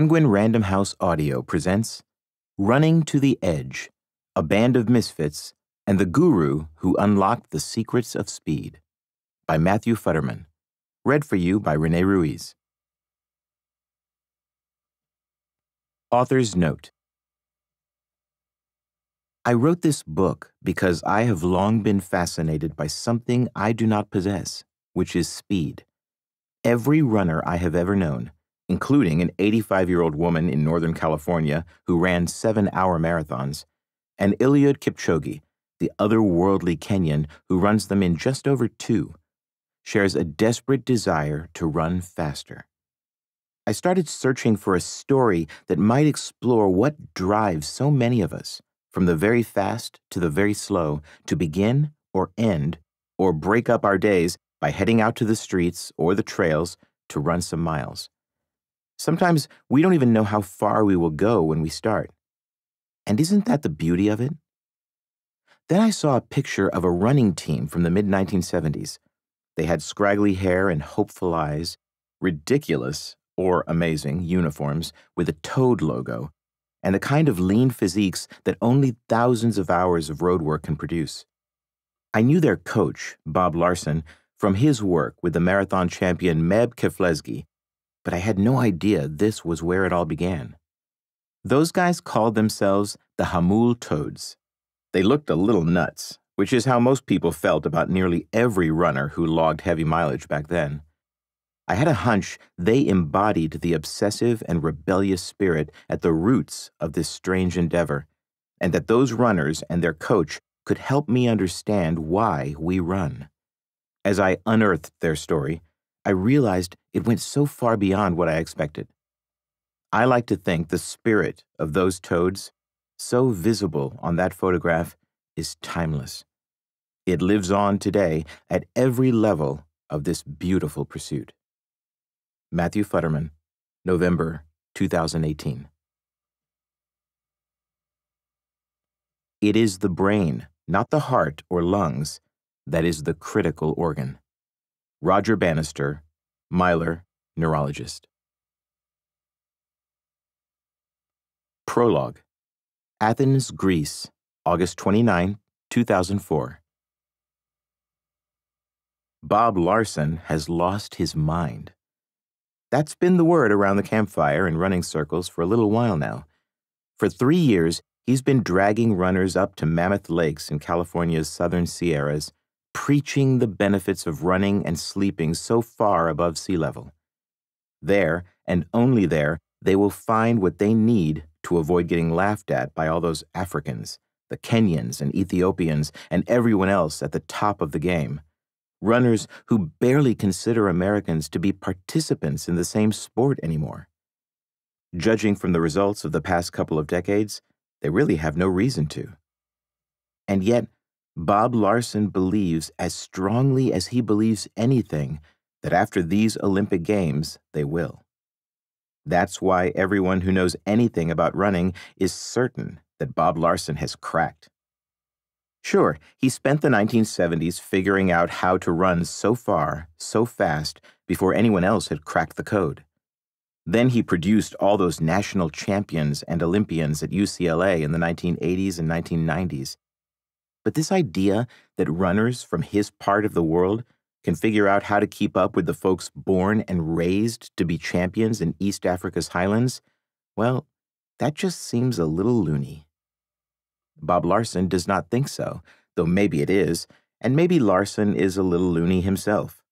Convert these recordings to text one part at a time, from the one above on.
Penguin Random House Audio presents Running to the Edge, a band of misfits, and the guru who unlocked the secrets of speed by Matthew Futterman. Read for you by René Ruiz. Author's Note I wrote this book because I have long been fascinated by something I do not possess, which is speed. Every runner I have ever known, including an 85 year old woman in Northern California who ran seven hour marathons, and Eliud Kipchoge, the otherworldly Kenyan who runs them in just over two, shares a desperate desire to run faster. I started searching for a story that might explore what drives so many of us, from the very fast to the very slow, to begin or end or break up our days by heading out to the streets or the trails to run some miles. Sometimes we don't even know how far we will go when we start. And isn't that the beauty of it? Then I saw a picture of a running team from the mid 1970s. They had scraggly hair and hopeful eyes, ridiculous or amazing uniforms with a toad logo, and the kind of lean physiques that only thousands of hours of road work can produce. I knew their coach, Bob Larsen, from his work with the marathon champion Meb Keflezighi, but I had no idea this was where it all began. Those guys called themselves the Jamul Toads. They looked a little nuts, which is how most people felt about nearly every runner who logged heavy mileage back then. I had a hunch they embodied the obsessive and rebellious spirit at the roots of this strange endeavor, and that those runners and their coach could help me understand why we run. As I unearthed their story, I realized it went so far beyond what I expected. I like to think the spirit of those toads, so visible on that photograph, is timeless. It lives on today at every level of this beautiful pursuit. Matthew Futterman, November 2018. It is the brain, not the heart or lungs, that is the critical organ. Roger Bannister, miler, neurologist. Prologue Athens, Greece, August 29, 2004. Bob Larsen has lost his mind. That's been the word around the campfire and running circles for a little while now. For three years, he's been dragging runners up to Mammoth Lakes in California's southern Sierras preaching the benefits of running and sleeping so far above sea level. There, and only there, they will find what they need to avoid getting laughed at by all those Africans, the Kenyans and Ethiopians, and everyone else at the top of the game. Runners who barely consider Americans to be participants in the same sport anymore. Judging from the results of the past couple of decades, they really have no reason to. And yet, Bob Larsen believes as strongly as he believes anything that after these Olympic Games, they will. That's why everyone who knows anything about running is certain that Bob Larsen has cracked. Sure, he spent the 1970s figuring out how to run so far, so fast, before anyone else had cracked the code. Then he produced all those national champions and Olympians at UCLA in the 1980s and 1990s but this idea that runners from his part of the world can figure out how to keep up with the folks born and raised to be champions in East Africa's highlands, well, that just seems a little loony. Bob Larsen does not think so, though maybe it is, and maybe Larsen is a little loony himself.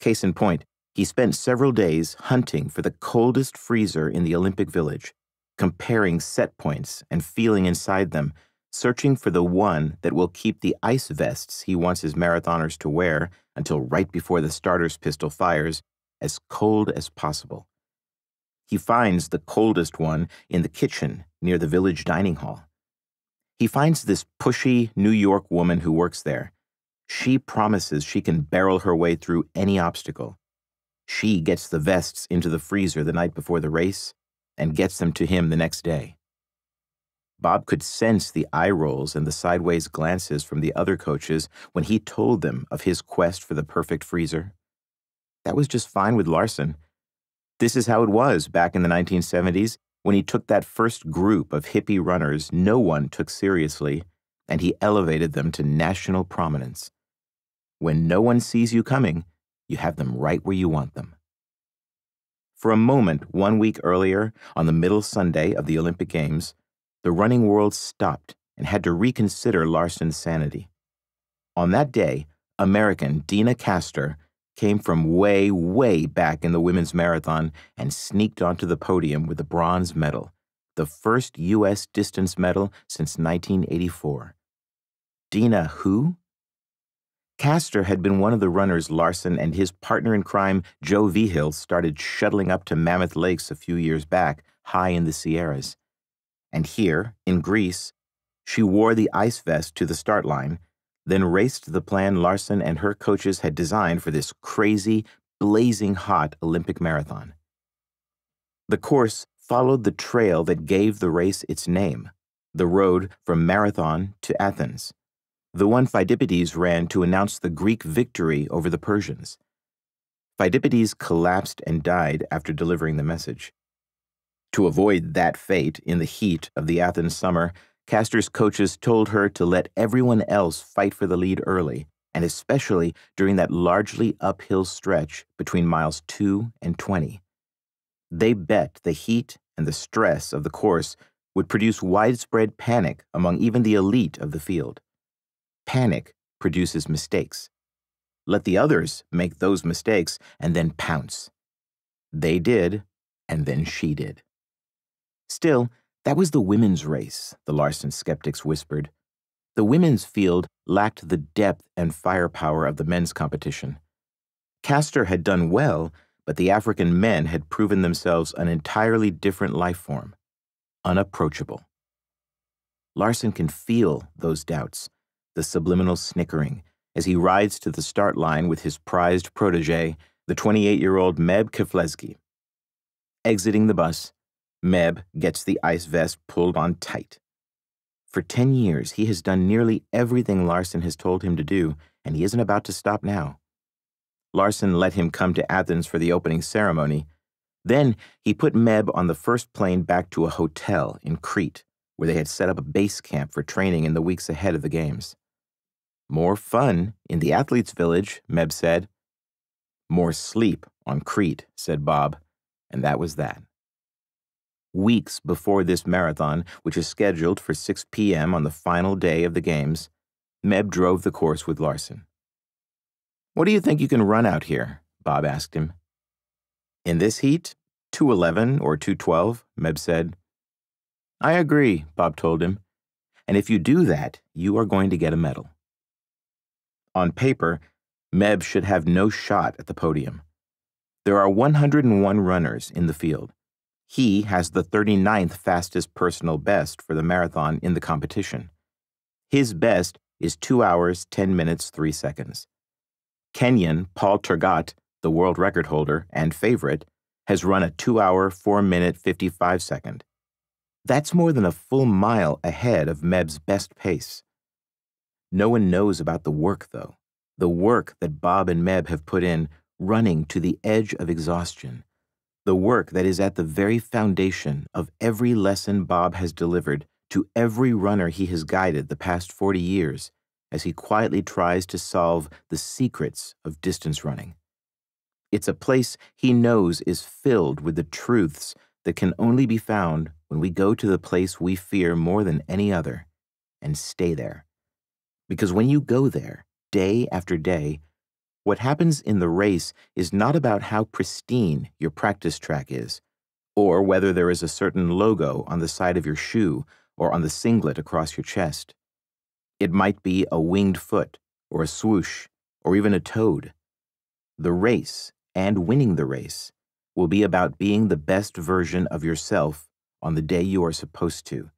Case in point, he spent several days hunting for the coldest freezer in the Olympic Village, comparing set points and feeling inside them searching for the one that will keep the ice vests he wants his marathoners to wear until right before the starter's pistol fires as cold as possible. He finds the coldest one in the kitchen near the village dining hall. He finds this pushy New York woman who works there. She promises she can barrel her way through any obstacle. She gets the vests into the freezer the night before the race and gets them to him the next day. Bob could sense the eye rolls and the sideways glances from the other coaches when he told them of his quest for the perfect freezer. That was just fine with Larsen. This is how it was back in the 1970s when he took that first group of hippie runners no one took seriously and he elevated them to national prominence. When no one sees you coming, you have them right where you want them. For a moment, one week earlier, on the middle Sunday of the Olympic Games, the running world stopped and had to reconsider Larsen's sanity. On that day, American Deena Kastor came from way, way back in the women's marathon and sneaked onto the podium with a bronze medal, the first U.S. distance medal since 1984. Deena who? Kastor had been one of the runners Larsen and his partner in crime, Joe Vigil, started shuttling up to Mammoth Lakes a few years back, high in the Sierras. And here, in Greece, she wore the ice vest to the start line, then raced the plan Larsen and her coaches had designed for this crazy, blazing hot Olympic marathon. The course followed the trail that gave the race its name, the road from Marathon to Athens the one Pheidippides ran to announce the Greek victory over the Persians. Pheidippides collapsed and died after delivering the message. To avoid that fate in the heat of the Athens summer, Kastor's coaches told her to let everyone else fight for the lead early, and especially during that largely uphill stretch between miles 2 and 20. They bet the heat and the stress of the course would produce widespread panic among even the elite of the field. Panic produces mistakes. Let the others make those mistakes and then pounce. They did, and then she did. Still, that was the women's race, the Larsen skeptics whispered. The women's field lacked the depth and firepower of the men's competition. Kastor had done well, but the African men had proven themselves an entirely different life form, unapproachable. Larsen can feel those doubts the subliminal snickering, as he rides to the start line with his prized protege, the 28 year old Meb Keflezighi. Exiting the bus, Meb gets the ice vest pulled on tight. For 10 years, he has done nearly everything Larsen has told him to do, and he isn't about to stop now. Larsen let him come to Athens for the opening ceremony. Then he put Meb on the first plane back to a hotel in Crete, where they had set up a base camp for training in the weeks ahead of the Games. More fun in the athletes' village, Meb said. More sleep on Crete, said Bob, and that was that. Weeks before this marathon, which is scheduled for 6 p.m. on the final day of the Games, Meb drove the course with Larsen. What do you think you can run out here? Bob asked him. In this heat, 211 or 212, Meb said. I agree, Bob told him. And if you do that, you are going to get a medal. On paper, Meb should have no shot at the podium. There are 101 runners in the field. He has the 39th fastest personal best for the marathon in the competition. His best is 2 hours, 10 minutes, 3 seconds. Kenyan Paul Tergat, the world record holder and favorite, has run a 2 hour, 4 minute, 55 second. That's more than a full mile ahead of Meb's best pace. No one knows about the work, though. The work that Bob and Meb have put in running to the edge of exhaustion. The work that is at the very foundation of every lesson Bob has delivered to every runner he has guided the past 40 years as he quietly tries to solve the secrets of distance running. It's a place he knows is filled with the truths that can only be found when we go to the place we fear more than any other and stay there. Because when you go there, day after day, what happens in the race is not about how pristine your practice track is, or whether there is a certain logo on the side of your shoe or on the singlet across your chest. It might be a winged foot, or a swoosh, or even a toad. The race, and winning the race, will be about being the best version of yourself on the day you are supposed to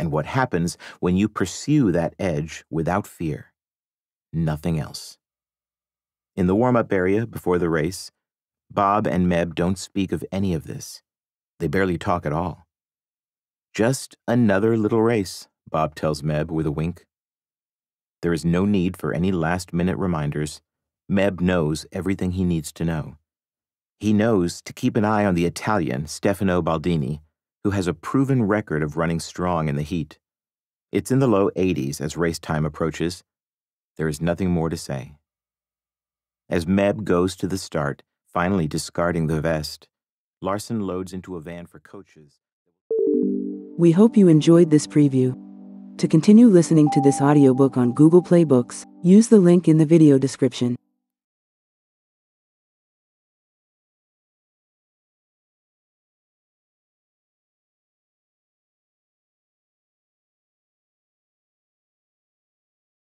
and what happens when you pursue that edge without fear. Nothing else. In the warm up area before the race, Bob and Meb don't speak of any of this. They barely talk at all. Just another little race, Bob tells Meb with a wink. There is no need for any last minute reminders. Meb knows everything he needs to know. He knows to keep an eye on the Italian, Stefano Baldini, who has a proven record of running strong in the heat. It's in the low 80s as race time approaches. There is nothing more to say. As Meb goes to the start, finally discarding the vest, Larsen loads into a van for coaches. We hope you enjoyed this preview. To continue listening to this audiobook on Google Play Books, use the link in the video description.